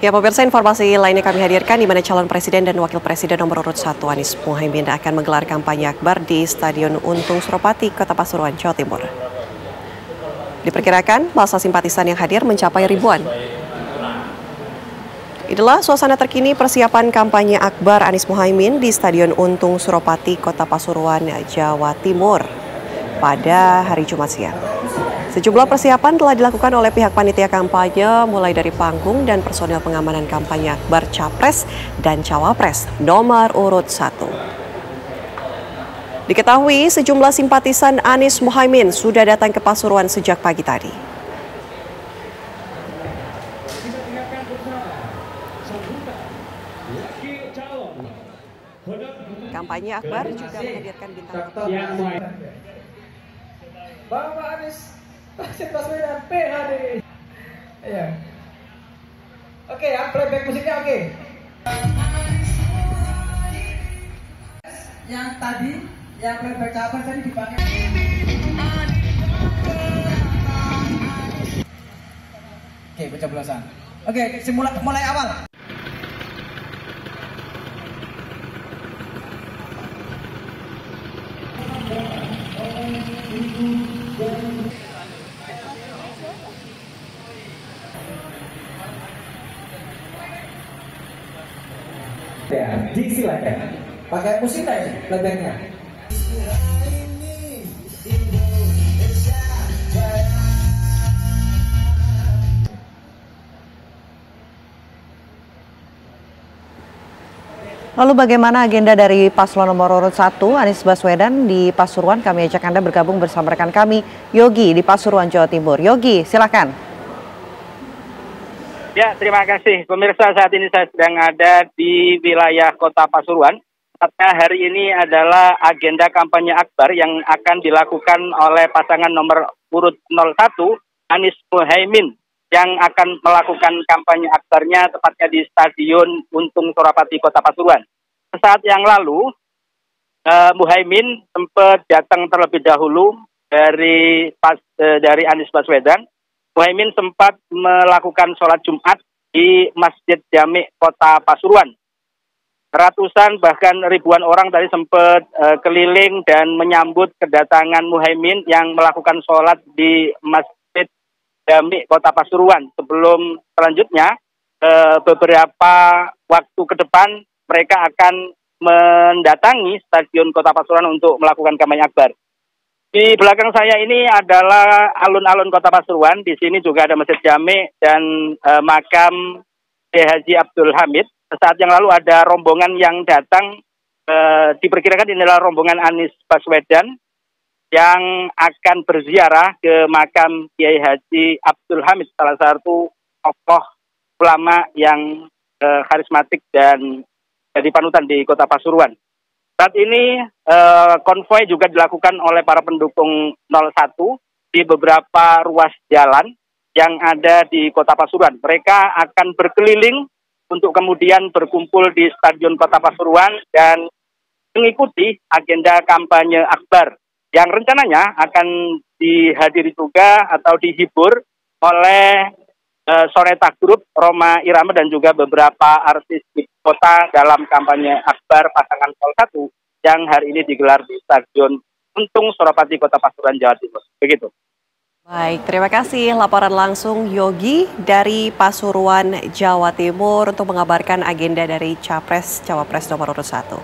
Ya pemirsa informasi lainnya kami hadirkan di mana calon presiden dan wakil presiden nomor urut 1 Anies Muhaimin akan menggelar kampanye akbar di Stadion Untung Suropati, Kota Pasuruan, Jawa Timur. Diperkirakan masa simpatisan yang hadir mencapai ribuan. Inilah suasana terkini persiapan kampanye akbar Anies Muhaimin di Stadion Untung Suropati, Kota Pasuruan, Jawa Timur pada hari Jumat siang. Sejumlah persiapan telah dilakukan oleh pihak panitia kampanye mulai dari panggung dan personel pengamanan kampanye Akbar Capres dan Cawapres nomor urut 1. Diketahui sejumlah simpatisan Anies Mohaimin sudah datang ke Pasuruan sejak pagi tadi. Kampanye Akbar juga menghadirkan bintang. Bapak Anies Pasien Baswedan PHD. Iya. Oke ya, playback musiknya oke. Yang tadi, yang playback capres tadi dipakai. Oke, pencoblosan. Oke, simula mulai awal. Ya, disilakan. Pakai musik aja. Lalu bagaimana agenda dari paslon nomor urut 1 Anies Baswedan di Pasuruan? Kami ajak Anda bergabung bersama rekan kami Yogi di Pasuruan, Jawa Timur. Yogi, silakan. Ya, terima kasih. Pemirsa, saat ini saya sedang ada di wilayah kota Pasuruan. Tepatnya hari ini adalah agenda kampanye akbar yang akan dilakukan oleh pasangan nomor urut 01, Anies Muhaimin yang akan melakukan kampanye akbarnya tepatnya di Stadion Untung Surapati Kota Pasuruan. Saat yang lalu, uh, Muhaimin sempat datang terlebih dahulu dari pas, uh, dari Anies Baswedan. Muhaimin sempat melakukan sholat Jumat di Masjid Jami Kota Pasuruan. Ratusan bahkan ribuan orang tadi sempat uh, keliling dan menyambut kedatangan Muhaimin yang melakukan sholat di Masjid Dami Kota Pasuruan. Sebelum selanjutnya eh, beberapa waktu ke depan mereka akan mendatangi Stadion Kota Pasuruan untuk melakukan kampanye akbar. Di belakang saya ini adalah alun-alun Kota Pasuruan. Di sini juga ada Masjid Jami dan eh, makam Haji Abdul Hamid. Saat yang lalu ada rombongan yang datang, eh, diperkirakan ini adalah rombongan Anies Baswedan yang akan berziarah ke makam Kiai Haji Abdul Hamid, salah satu tokoh ulama yang eh, karismatik dan jadi panutan di kota Pasuruan. Saat ini eh, konvoy juga dilakukan oleh para pendukung 01 di beberapa ruas jalan yang ada di kota Pasuruan. Mereka akan berkeliling untuk kemudian berkumpul di Stadion Kota Pasuruan dan mengikuti agenda kampanye akbar yang rencananya akan dihadiri juga atau dihibur oleh uh, Soneta Group, Roma Irama dan juga beberapa artis di kota dalam kampanye akbar pasangan 01 yang hari ini digelar di Stadion Untung Suropati Kota Pasuruan Jawa Timur. Begitu. Baik, terima kasih laporan langsung Yogi dari Pasuruan, Jawa Timur untuk mengabarkan agenda dari Capres Cawapres nomor urut 1.